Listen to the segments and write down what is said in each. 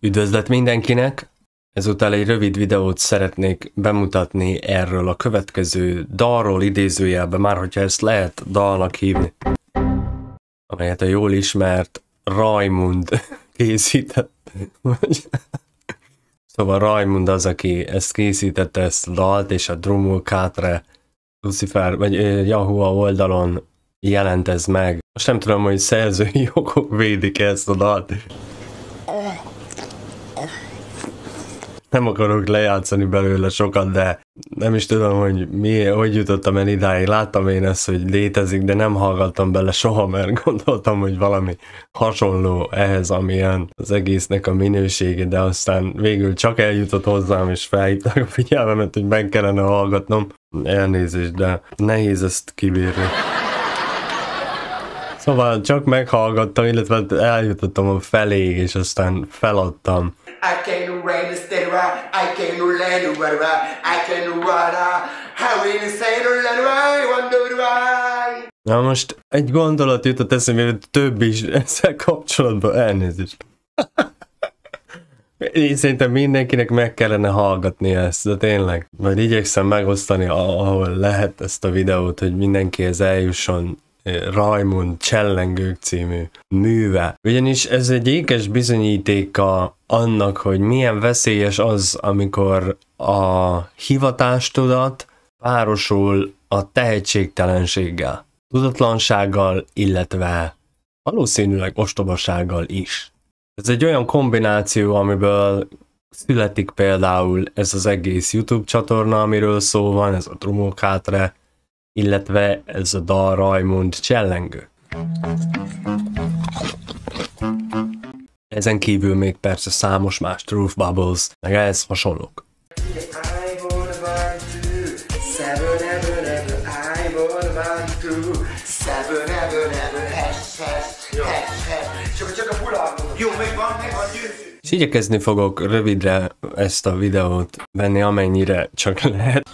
Üdvözlet mindenkinek! Ezúttal egy rövid videót szeretnék bemutatni erről a következő dalról idézőjelben, már hogyha ezt lehet dalnak hívni, amelyet a jól ismert Rajmund készített. szóval Rajmund az, aki ezt készítette, ezt a dalt, és a Drumul Katre Lucifer, vagy Yahoo oldalon jelent ez meg. Most nem tudom, hogy szerzői jogok védik ezt a dalt. Nem akarok lejátszani belőle sokat, de nem is tudom, hogy mi, hogy jutottam el idáig. Láttam én ezt, hogy létezik, de nem hallgattam bele soha, mert gondoltam, hogy valami hasonló ehhez, amilyen az egésznek a minősége, de aztán végül csak eljutott hozzám, és felhívták a figyelmemet, hogy meg kellene hallgatnom. Elnézést, de nehéz ezt kibírni. Szóval csak meghallgattam, illetve eljutottam a felé, és aztán feladtam. I can rain steady ride, I can let it ride, I can ride, how really say to let it wonder Na most egy gondolat jutott eszembe, több is ezzel kapcsolatban. Elnézést. Én szerintem mindenkinek meg kellene hallgatni ezt, de tényleg. Majd igyekszem megosztani, ahol lehet ezt a videót, hogy mindenkihez eljusson Rajmund Csellengők című műve. Ugyanis ez egy ékes bizonyítéka annak, hogy milyen veszélyes az, amikor a hivatástudat párosul a tehetségtelenséggel, tudatlansággal, illetve valószínűleg ostobasággal is. Ez egy olyan kombináció, amiből születik például ez az egész YouTube csatorna, amiről szó van, ez a Trumókátre, illetve ez a dal Rajmund csellengő. Ezen kívül még persze számos más Truth Bubbles, meg ehhez hasonlók. És igyekezni fogok rövidre ezt a videót venni, amennyire csak lehet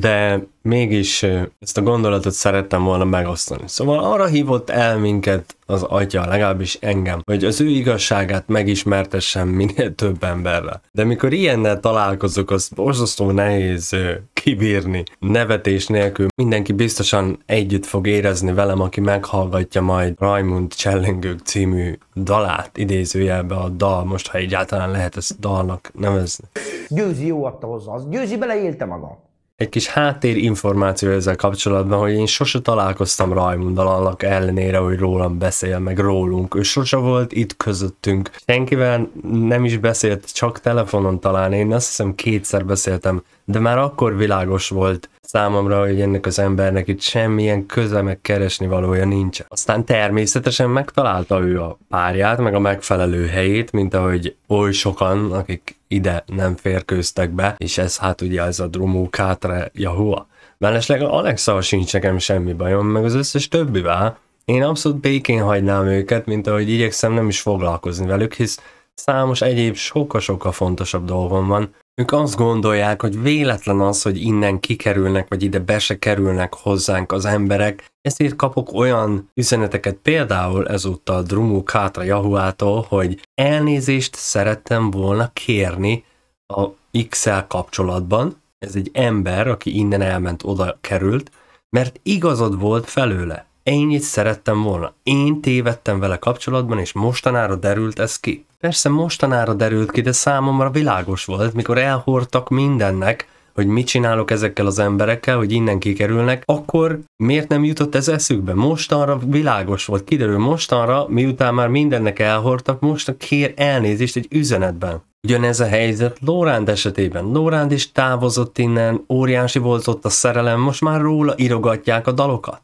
de mégis ezt a gondolatot szerettem volna megosztani. Szóval arra hívott el minket az atya, legalábbis engem, hogy az ő igazságát megismertessem minél több emberre. De mikor ilyennel találkozok, az borzasztó nehéz kibírni. Nevetés nélkül mindenki biztosan együtt fog érezni velem, aki meghallgatja majd Raimund Csellengők című dalát, idézőjelbe a dal, most ha egyáltalán lehet ezt dalnak nevezni. Győzi jó adta hozzá, az Győzi beleélte maga egy kis háttér információ ezzel kapcsolatban, hogy én sose találkoztam Rajmundal annak ellenére, hogy rólam beszél, meg rólunk. Ő sose volt itt közöttünk. Senkivel nem is beszélt, csak telefonon talán. Én azt hiszem kétszer beszéltem, de már akkor világos volt számomra, hogy ennek az embernek itt semmilyen köze meg keresni valója nincs. Aztán természetesen megtalálta ő a párját, meg a megfelelő helyét, mint ahogy oly sokan, akik ide nem férkőztek be, és ez hát ugye ez a Drumó Kátre Yahua. Mellesleg Alexa sincs nekem semmi bajom, meg az összes többivel. Én abszolút békén hagynám őket, mint ahogy igyekszem nem is foglalkozni velük, hisz számos egyéb sokkal-sokkal fontosabb dolgom van, ők azt gondolják, hogy véletlen az, hogy innen kikerülnek, vagy ide be se kerülnek hozzánk az emberek, ezért kapok olyan üzeneteket például ezúttal Drumu Kátra Jahuától, hogy elnézést szerettem volna kérni a X-el kapcsolatban, ez egy ember, aki innen elment, oda került, mert igazad volt felőle. Ennyit szerettem volna. Én tévedtem vele kapcsolatban, és mostanára derült ez ki. Persze mostanára derült ki, de számomra világos volt, mikor elhordtak mindennek, hogy mit csinálok ezekkel az emberekkel, hogy innen kikerülnek, akkor miért nem jutott ez eszükbe? Mostanra világos volt, kiderül mostanra, miután már mindennek elhordtak, most kér elnézést egy üzenetben. Ugyanez a helyzet Lóránd esetében. Lóránd is távozott innen, óriási volt ott a szerelem, most már róla irogatják a dalokat.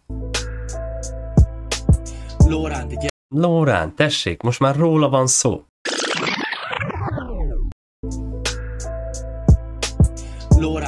Lóránd, tessék, most már róla van szó.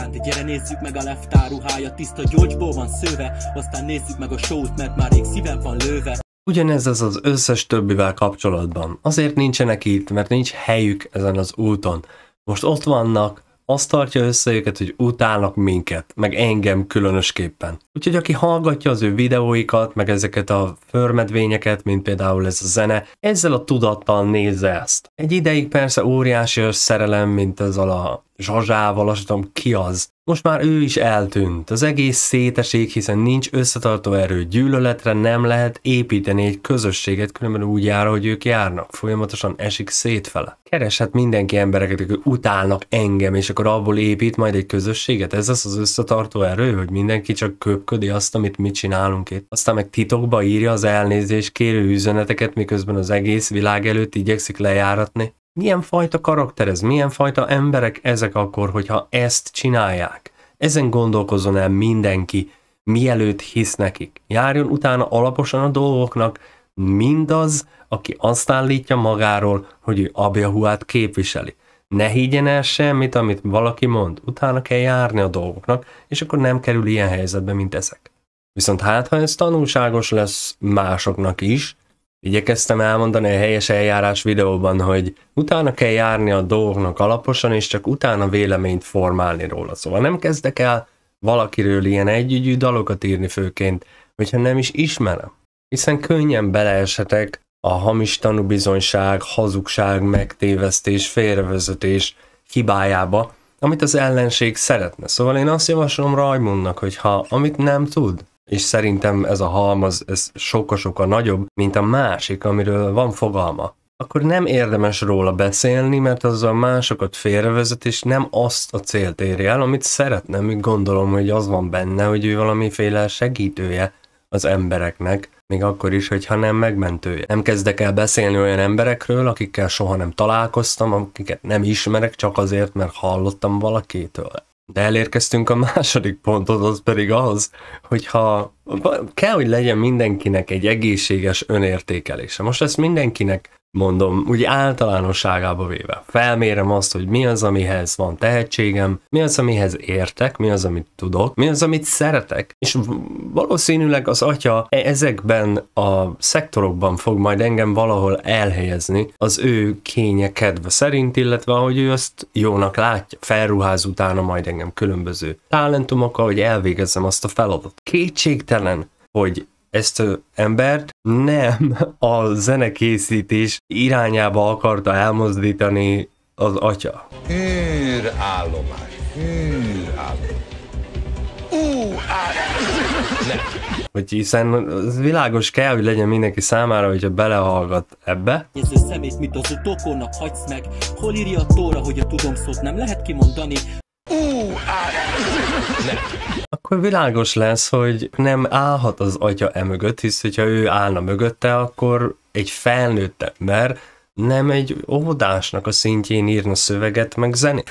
Lóránd, gyere nézzük meg a leftár ruhája, tiszta gyógyból van szőve, aztán nézzük meg a sót, mert már rég szívem van lőve. Ugyanez az az összes többivel kapcsolatban. Azért nincsenek itt, mert nincs helyük ezen az úton. Most ott vannak, azt tartja össze őket, hogy utálnak minket, meg engem különösképpen. Úgyhogy aki hallgatja az ő videóikat, meg ezeket a förmedvényeket, mint például ez a zene, ezzel a tudattal nézze ezt. Egy ideig persze óriási szerelem, mint ez a Zsazsával, azt tudom ki az. Most már ő is eltűnt. Az egész széteség, hiszen nincs összetartó erő. Gyűlöletre nem lehet építeni egy közösséget, különben úgy jár, hogy ők járnak. Folyamatosan esik szétfele. Kereshet mindenki embereket, akik utálnak engem, és akkor abból épít majd egy közösséget. Ez az az összetartó erő, hogy mindenki csak köpködi azt, amit mi csinálunk itt. Aztán meg titokba írja az elnézés kérő üzeneteket, miközben az egész világ előtt igyekszik lejáratni. Milyen fajta karakter ez? Milyen fajta emberek ezek akkor, hogyha ezt csinálják? Ezen gondolkozon el mindenki, mielőtt hisz nekik. Járjon utána alaposan a dolgoknak, mindaz, aki azt állítja magáról, hogy ő Abjahuát képviseli. Ne higgyen el semmit, amit valaki mond, utána kell járni a dolgoknak, és akkor nem kerül ilyen helyzetbe, mint ezek. Viszont hát, ha ez tanulságos lesz másoknak is, Igyekeztem elmondani a helyes eljárás videóban, hogy utána kell járni a dolgoknak alaposan, és csak utána véleményt formálni róla. Szóval nem kezdek el valakiről ilyen együgyű dalokat írni főként, hogyha nem is ismerem. Hiszen könnyen beleesetek a hamis tanúbizonyság, hazugság, megtévesztés, félrevezetés hibájába, amit az ellenség szeretne. Szóval én azt javaslom Rajmundnak, hogy ha amit nem tud, és szerintem ez a halmaz, ez sokkal-sokkal nagyobb, mint a másik, amiről van fogalma, akkor nem érdemes róla beszélni, mert az a másokat félrevezet, és nem azt a célt érje el, amit szeretne, még gondolom, hogy az van benne, hogy ő valamiféle segítője az embereknek, még akkor is, hogyha nem megmentője. Nem kezdek el beszélni olyan emberekről, akikkel soha nem találkoztam, akiket nem ismerek, csak azért, mert hallottam valakitől. De elérkeztünk a második ponthoz, az pedig az, hogyha kell, hogy legyen mindenkinek egy egészséges önértékelése. Most ezt mindenkinek mondom, úgy általánosságába véve. Felmérem azt, hogy mi az, amihez van tehetségem, mi az, amihez értek, mi az, amit tudok, mi az, amit szeretek, és valószínűleg az atya e- ezekben a szektorokban fog majd engem valahol elhelyezni az ő kénye kedve szerint, illetve ahogy ő azt jónak látja. Felruház utána majd engem különböző talentumokkal, hogy elvégezzem azt a feladatot. Kétségtelen, hogy ezt embert nem a zenekészítés irányába akarta elmozdítani az atya. Hűrállomás, hűrállomás. Ú, Hogy hiszen az világos kell, hogy legyen mindenki számára, hogyha belehallgat ebbe. Ez a szemét, mit az dokonnak hagysz meg? Hol írja a tóra, hogy a tudom szót nem lehet kimondani? Akkor világos lesz, hogy nem állhat az atya emögött, hisz hogyha ő állna mögötte, akkor egy felnőtt ember nem egy óvodásnak a szintjén írna szöveget, meg zenét.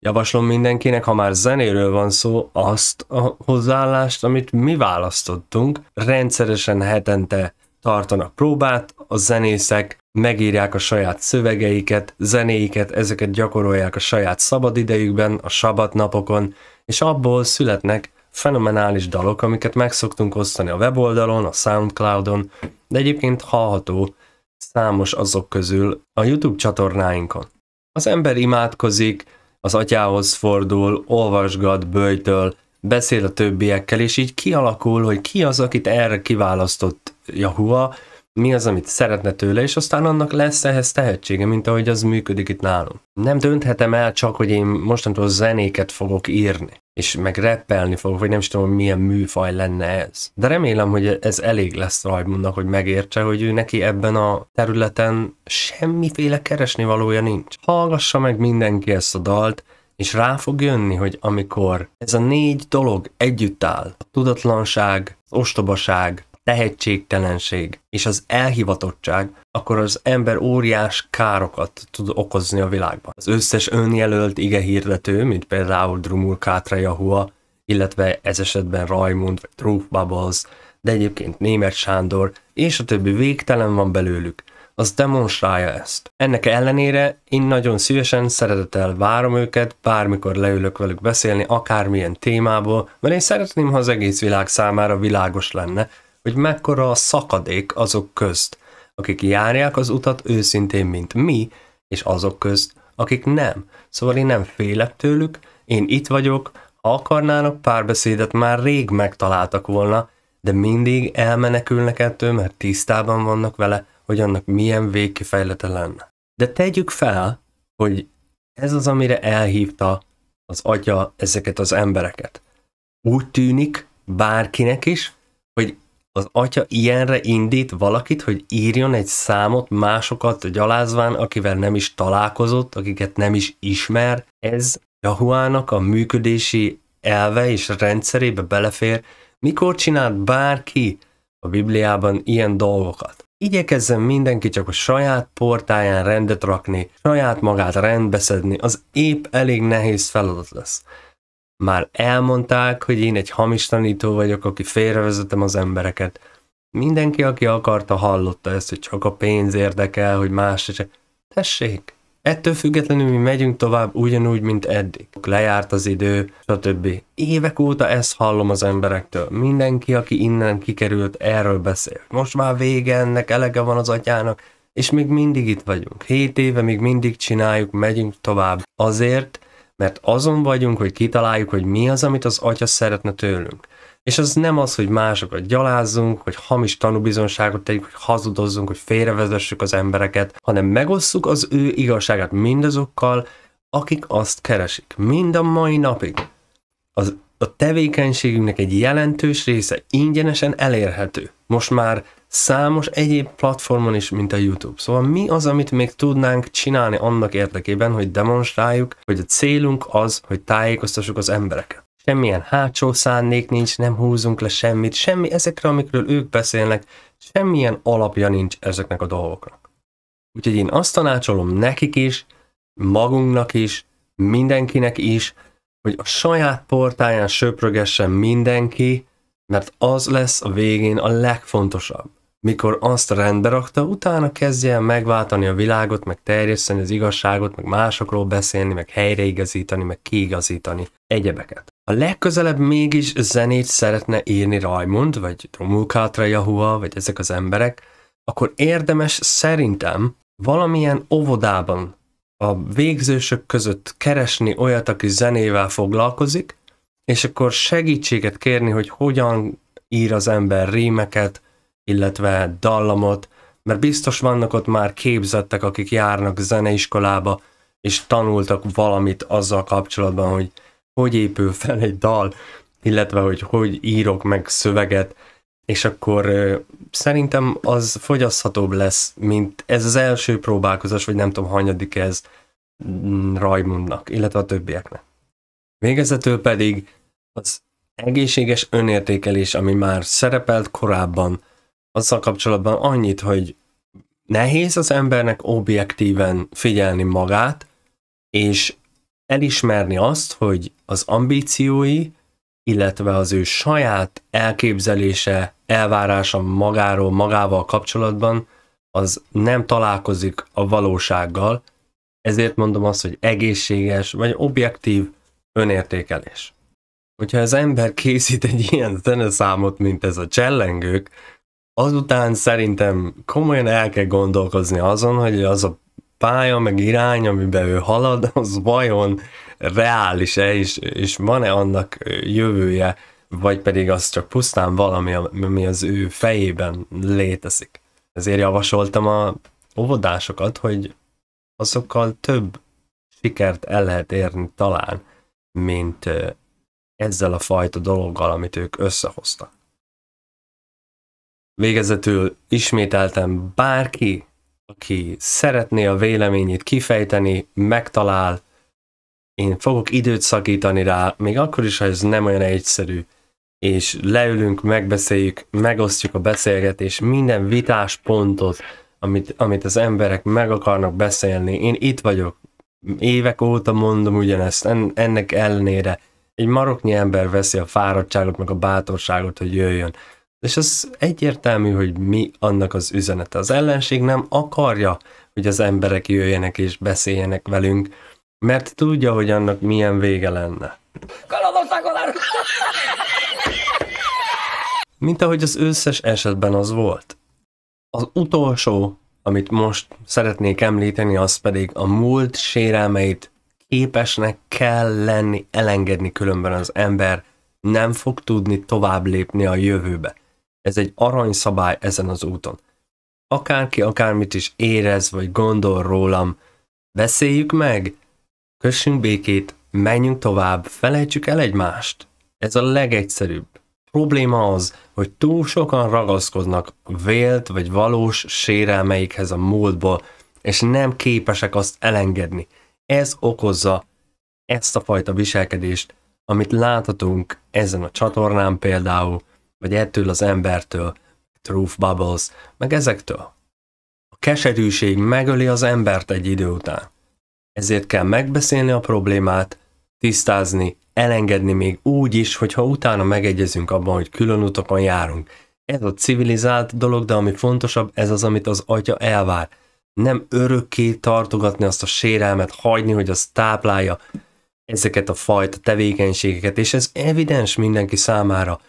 Javaslom mindenkinek, ha már zenéről van szó, azt a hozzáállást, amit mi választottunk, rendszeresen hetente tartanak próbát, a zenészek megírják a saját szövegeiket, zenéiket, ezeket gyakorolják a saját szabadidejükben, a sabat napokon, és abból születnek fenomenális dalok, amiket meg szoktunk osztani a weboldalon, a Soundcloudon, de egyébként hallható számos azok közül a YouTube csatornáinkon. Az ember imádkozik, az atyához fordul, olvasgat, bőjtöl, beszél a többiekkel, és így kialakul, hogy ki az, akit erre kiválasztott Jahua, mi az, amit szeretne tőle, és aztán annak lesz ehhez tehetsége, mint ahogy az működik itt nálunk. Nem dönthetem el csak, hogy én mostantól zenéket fogok írni, és meg rappelni fogok, vagy nem is tudom, milyen műfaj lenne ez. De remélem, hogy ez elég lesz Rajmundnak, hogy megértse, hogy ő neki ebben a területen semmiféle keresni valója nincs. Hallgassa meg mindenki ezt a dalt, és rá fog jönni, hogy amikor ez a négy dolog együtt áll, a tudatlanság, az ostobaság, tehetségtelenség és az elhivatottság, akkor az ember óriás károkat tud okozni a világban. Az összes önjelölt ige hirdető, mint például Drumul Kátra Jahua, illetve ez esetben Rajmund vagy Truth Bubbles, de egyébként Német Sándor, és a többi végtelen van belőlük az demonstrálja ezt. Ennek ellenére én nagyon szívesen szeretettel várom őket, bármikor leülök velük beszélni, akármilyen témából, mert én szeretném, ha az egész világ számára világos lenne, hogy mekkora a szakadék azok közt, akik járják az utat őszintén, mint mi, és azok közt, akik nem. Szóval én nem félek tőlük, én itt vagyok, ha akarnának párbeszédet, már rég megtaláltak volna, de mindig elmenekülnek ettől, mert tisztában vannak vele, hogy annak milyen végkifejlete lenne. De tegyük fel, hogy ez az, amire elhívta az atya ezeket az embereket. Úgy tűnik bárkinek is, hogy az atya ilyenre indít valakit, hogy írjon egy számot másokat gyalázván, akivel nem is találkozott, akiket nem is ismer. Ez Jahuának a működési elve és rendszerébe belefér, mikor csinált bárki a Bibliában ilyen dolgokat. Igyekezzen mindenki csak a saját portáján rendet rakni, saját magát rendbeszedni, az épp elég nehéz feladat lesz. Már elmondták, hogy én egy hamis tanító vagyok, aki félrevezetem az embereket. Mindenki, aki akarta, hallotta ezt, hogy csak a pénz érdekel, hogy más se. Tessék, Ettől függetlenül mi megyünk tovább ugyanúgy, mint eddig. Lejárt az idő, stb. Évek óta ezt hallom az emberektől. Mindenki, aki innen kikerült, erről beszél. Most már vége ennek, elege van az atyának, és még mindig itt vagyunk. Hét éve még mindig csináljuk, megyünk tovább. Azért, mert azon vagyunk, hogy kitaláljuk, hogy mi az, amit az atya szeretne tőlünk. És az nem az, hogy másokat gyalázzunk, hogy hamis tanúbizonságot tegyük, hogy hazudozzunk, hogy félrevezessük az embereket, hanem megosszuk az ő igazságát mindazokkal, akik azt keresik. Mind a mai napig. Az, a tevékenységünknek egy jelentős része ingyenesen elérhető. Most már számos egyéb platformon is, mint a YouTube. Szóval mi az, amit még tudnánk csinálni annak érdekében, hogy demonstráljuk, hogy a célunk az, hogy tájékoztassuk az embereket semmilyen hátsó szándék nincs, nem húzunk le semmit, semmi ezekre, amikről ők beszélnek, semmilyen alapja nincs ezeknek a dolgoknak. Úgyhogy én azt tanácsolom nekik is, magunknak is, mindenkinek is, hogy a saját portáján söprögessen mindenki, mert az lesz a végén a legfontosabb. Mikor azt rendbe rakta, utána kezdje el megváltani a világot, meg terjeszteni az igazságot, meg másokról beszélni, meg helyreigazítani, meg kiigazítani egyebeket. A legközelebb mégis zenét szeretne írni Rajmund, vagy Romulkátra Jahua, vagy ezek az emberek, akkor érdemes szerintem valamilyen óvodában a végzősök között keresni olyat, aki zenével foglalkozik, és akkor segítséget kérni, hogy hogyan ír az ember rímeket, illetve dallamot, mert biztos vannak ott már képzettek, akik járnak zeneiskolába, és tanultak valamit azzal kapcsolatban, hogy hogy épül fel egy dal, illetve hogy hogy írok meg szöveget, és akkor ö, szerintem az fogyaszthatóbb lesz, mint ez az első próbálkozás, vagy nem tudom, hanyadik ez mm, Rajmundnak, illetve a többieknek. Végezetül pedig az egészséges önértékelés, ami már szerepelt korábban, azzal kapcsolatban annyit, hogy nehéz az embernek objektíven figyelni magát, és elismerni azt, hogy az ambíciói, illetve az ő saját elképzelése, elvárása magáról, magával kapcsolatban, az nem találkozik a valósággal, ezért mondom azt, hogy egészséges vagy objektív önértékelés. Hogyha az ember készít egy ilyen zeneszámot, mint ez a csellengők, azután szerintem komolyan el kell gondolkozni azon, hogy az a pálya, meg irány, amiben ő halad, az vajon reális-e, és, és van-e annak jövője, vagy pedig az csak pusztán valami, ami az ő fejében létezik. Ezért javasoltam a óvodásokat, hogy azokkal több sikert el lehet érni talán, mint ezzel a fajta dologgal, amit ők összehoztak. Végezetül ismételtem bárki, aki szeretné a véleményét kifejteni, megtalál, én fogok időt szakítani rá, még akkor is, ha ez nem olyan egyszerű, és leülünk, megbeszéljük, megosztjuk a beszélgetés, minden vitás pontot, amit, amit az emberek meg akarnak beszélni. Én itt vagyok, évek óta mondom ugyanezt, en, ennek ellenére egy maroknyi ember veszi a fáradtságot, meg a bátorságot, hogy jöjjön. És az egyértelmű, hogy mi annak az üzenete. Az ellenség nem akarja, hogy az emberek jöjjenek és beszéljenek velünk, mert tudja, hogy annak milyen vége lenne. mint ahogy az összes esetben az volt. Az utolsó, amit most szeretnék említeni, az pedig a múlt sérelmeit képesnek kell lenni elengedni, különben az ember nem fog tudni tovább lépni a jövőbe. Ez egy aranyszabály ezen az úton. Akárki akármit is érez vagy gondol rólam, beszéljük meg, kössünk békét, menjünk tovább, felejtsük el egymást. Ez a legegyszerűbb. Probléma az, hogy túl sokan ragaszkodnak vélt vagy valós sérelmeikhez a múltból, és nem képesek azt elengedni. Ez okozza ezt a fajta viselkedést, amit láthatunk ezen a csatornán például, vagy ettől az embertől, Truth Bubbles, meg ezektől. A keserűség megöli az embert egy idő után. Ezért kell megbeszélni a problémát, tisztázni, elengedni még úgy is, hogyha utána megegyezünk abban, hogy külön utakon járunk. Ez a civilizált dolog, de ami fontosabb, ez az, amit az atya elvár. Nem örökké tartogatni azt a sérelmet, hagyni, hogy az táplálja ezeket a fajta tevékenységeket, és ez evidens mindenki számára.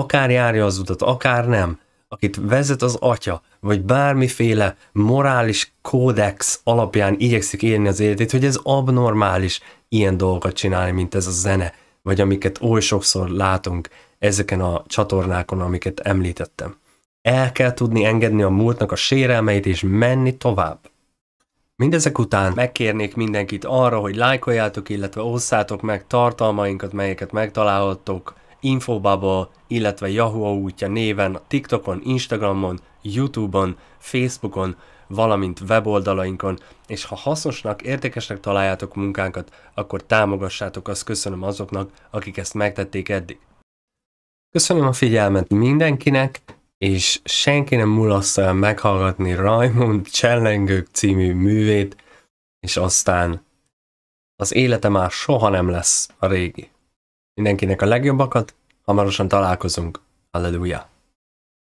Akár járja az utat, akár nem akit vezet az atya, vagy bármiféle morális kódex alapján igyekszik élni az életét, hogy ez abnormális ilyen dolgokat csinálni, mint ez a zene, vagy amiket oly sokszor látunk ezeken a csatornákon, amiket említettem. El kell tudni engedni a múltnak a sérelmeit, és menni tovább. Mindezek után megkérnék mindenkit arra, hogy lájkoljátok, illetve osszátok meg tartalmainkat, melyeket megtalálhattok Infobubble, illetve Yahoo útja néven TikTokon, Instagramon, Youtube-on, Facebookon, valamint weboldalainkon, és ha hasznosnak, értékesnek találjátok munkánkat, akkor támogassátok, azt köszönöm azoknak, akik ezt megtették eddig. Köszönöm a figyelmet mindenkinek, és senki nem mulassza el meghallgatni Raimond Csellengők című művét, és aztán az élete már soha nem lesz a régi. Mindenkinek a legjobbakat, hamarosan találkozunk. Halleluja!